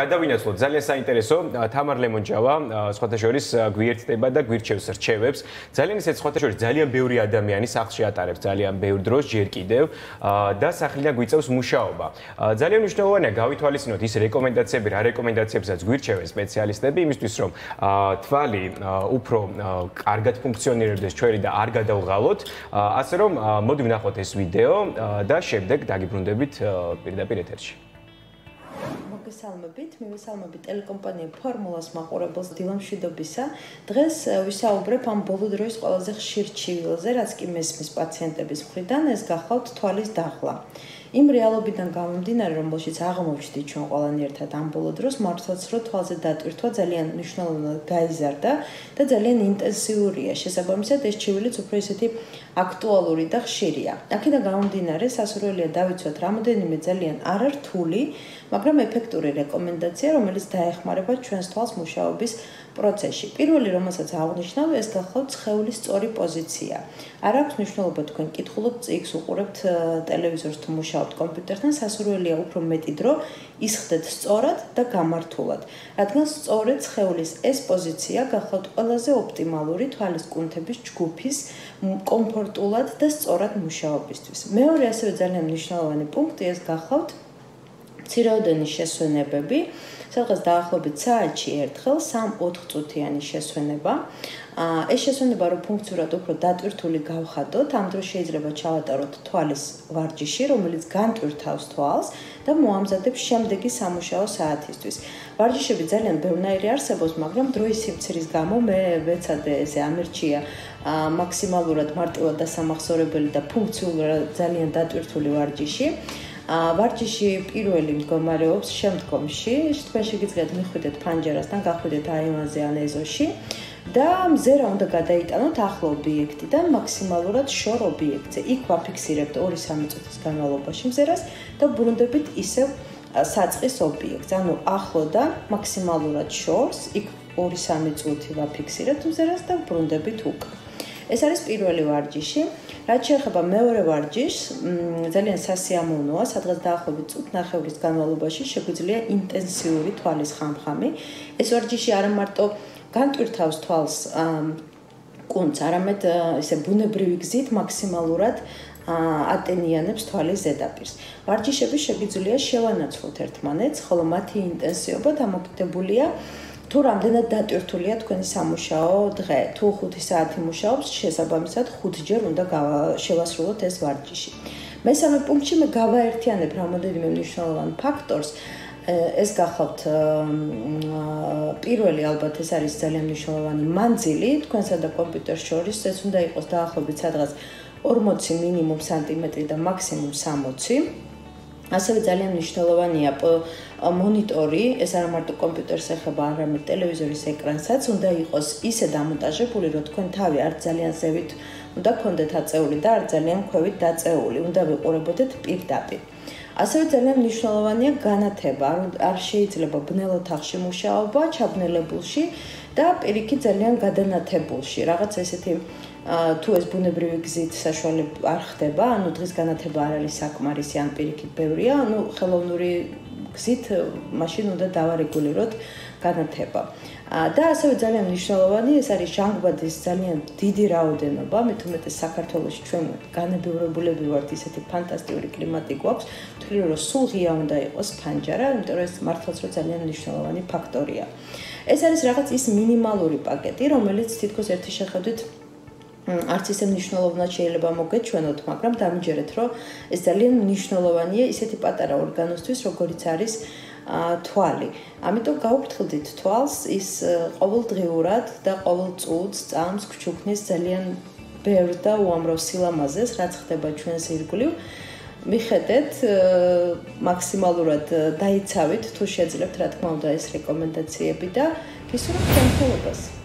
გადავინაცვლოთ ძალიან საინტერესო. თამარ ლემონჯავა სხვათა შორის გვიერთდება და გვირჩევს რჩევებს. ძალიან ისეთ სხვათა შორის ძალიან ბევრი ადამიანი სახლში ატარებს ძალიან ბევრ დროს ჯერ კიდევ და სახლიდან გვიწევს მუშაობა. ძალიან მნიშვნელოვანია გავითვალისწინოთ ის რეკომენდაციები რა რეკომენდაციებსაც გვირჩევენ სპეციალისტები იმისთვის რომ თვალი უფრო კარგად ფუნქციონირებდეს ჩვენი და არ გადავღალოთ. ასე რომ მოდი ვნახოთ ეს ვიდეო და შემდეგ დაგიბრუნდებით პირდაპირ ეთერში მოგესალმებით, მივესალმებით ტელეკომპანია ფორმულას მაყურებელს დილამშვიდობისა. დღეს ვისაუბრებ ამ ბოლო დროის ყველაზე ხშირ ჩივილზე, რაც კი მესმის პაციენტების მხრიდან, ეს გახლავთ თვალის დაღლა. იმ რეალობიდან გამომდინარე, რომელშიც აღმოჩნდით ჩვენ ყველანი ერთად ამ ბოლო დროს, მართლაც რო თვალზე დატვირთვა ძალიან მნიშვნელოვნად გაიზარდა და ძალიან ინტენსიურია. შესაბამისად, ეს ჩივილიც უფრო ისეთი აქტუალური და ხშირია. აქედან გამომდინარე, სასურველია დავიცვათ რამოდენიმე ძალიან არართული მაგრამ ეფექტური რეკომენდაცია, რომელიც დაეხმარება ჩვენს თვალს მუშაობის პროცესში. პირველი, რომელსაც აღნიშნავ, ეს გახლავთ სხეულის სწორი პოზიცია. არ აქვს მნიშვნელობა თქვენ კითხულობთ წიგს, უყურებთ ტელევიზორს თუ მუშაობთ კომპიუტერთან, სასურველია უფრო მეტი დრო ისხდეთ სწორად და გამართულად. რადგან სწორედ სხეულის ეს პოზიცია გახლავთ ყველაზე ოპტიმალური თვალის კუნთების ჯგუფის კომფორტულად და სწორად მუშაობისთვის. მეორე ასევე ძალიან მნიშვნელოვანი პუნქტი ეს გახლავთ ცირაოდენი შესვენებები, სადღაც დაახლოებით საათში ერთხელ 3-4 წუთიანი შესვენება. აა ეს შესვენება რო ფუნქციურად უფრო დატვირთული გავხადოთ, ამ დროს შეიძლება ჩავატაროთ თვალის ვარჯიში, რომელიც განტვირთავს თვალს და მოამზადებს შემდეგი სამუშაო საათისთვის. ვარჯიშები ძალიან ბევრნაირი არსებობს, მაგრამ დროის სიმცირის გამო მე ვეცადე ესე ამერჩია აა მაქსიმალურად მარტივად და სამახსოვრებელი და ფუნქციურად ძალიან დატვირთული ვარჯიში. ვარჯიში პირველი მდგომარეობს შემდგომში, თქვენ შეგიძლიათ მიხვიდეთ ფანჯერასთან, გახვიდეთ აივანზე ან ეზოში და მზერა უნდა გადაიტანოთ ახლო ობიექტიდან მაქსიმალურად შორ ობიექტზე. იქ ვაფიქსირებთ 2-3 წუთის განმავლობაში მზერას და ბრუნდებით ისევ საწყის ობიექტს. ანუ ახლოდან მაქსიმალურად შორს, იქ 2-3 წუთი ვაფიქსირებთ მზერას და ბრუნდებით უკან. ეს არის პირველი ვარჯიში. რაც შეეხება მეორე ვარჯიშს, ძალიან სასიამოვნოა, სადღაც დაახლოებით წუთ ნახევრის განმავლობაში შეგვიძლია ინტენსიური თვალის ხამხამი. ეს ვარჯიში არა მარტო განტვირთავს თვალს კუნც, არამედ ესე ბუნებრივი გზით მაქსიმალურად ატენიანებს თვალის ზედაპირს. ვარჯიშები შეგვიძლია შევანაცვლოთ ერთმანეთს, ხოლო მათი ინტენსივობა დამოკიდებულია თუ რამდენად დატვირთულია თქვენი სამუშაო დღე. თუ 5 საათი მუშაობს, შესაბამისად 5 ჯერ უნდა შევასრულოთ ეს ვარჯიში. მესამე პუნქტში მე გავაერთიანებ რამოდენიმე მნიშვნელოვან ფაქტორს. ეს გახავთ პირველი ალბათ ეს არის ძალიან მნიშვნელოვანი მანძილი თქვენსა და კომპიუტერს შორის, ეს უნდა იყოს დაახლოებით სადღაც 40 მინიმუმ სანტიმეტრი და მაქსიმუმ 60. ასევე ძალიან მნიშვნელოვანია მონიტორი, ეს არა მარტო კომპიუტერს ეხება, არამედ ტელევიზორის ეკრანსაც, უნდა იყოს ისე დამონტაჟებული, რომ თქვენ თავი არ ძალიან ზევით უნდა გქონდეთ აწეული და არ ძალიან ქვევით დაწეული, უნდა ვიყურებოდეთ პირდაპირ. ასევე ძალიან მნიშვნელოვანია განათება, არ შეიძლება ბნელო თახში მუშაობა, ჩაბნელებულში და პირიქით ძალიან გადანათებულში, რაღაც ესეთი თუ ეს ბუნებრივი გზით საშუალება არ ხდება, ანუ დღის განათება არ არის საკმარისი, ან პირიქით ბევრია, ანუ ხელოვნური გზით მაშინ უნდა დავარეგულიროთ განათება. და ასევე ძალიან მნიშვნელოვანი ეს არის ჟანგბადის ძალიან დიდი რაოდენობა, მე თუმეტეს საქართველოში ჩვენ განებევრებულები ვართ, ისეთი ფანტასტიკური კლიმატი გვაქვს, თქვი რომ სულ ღია უნდა იყოს ფანჯარა, იმიტომ რომ ეს მართლაც რო ძალიან მნიშვნელოვანი ფაქტორია. ეს არის რაღაც ის მინიმალური პაკეტი, რომელიც თითქოს ერთი შეხედვით არც ისე მნიშვნელოვნად შეიძლება მოგეჩვენოთ, მაგრამ დამიჯერეთ, რომ ეს ძალიან მნიშვნელოვანია ისეთი პატარა ორგანოსთვის, როგორიც არის თვალი. ამიტომ გაუფრთხილდით თვალს ის ყოველდღიურად და ყოველ წუთს წამს გჩუქნის ძალიან ბევრ და უამრავ სილამაზეს, რაც ხდება ჩვენს ირგვლივ. მიხედეთ მაქსიმალურად დაიცავით თუ შეძლებთ რა თქმა უნდა ეს რეკომენდაციები და გისურვებთ ხელობას.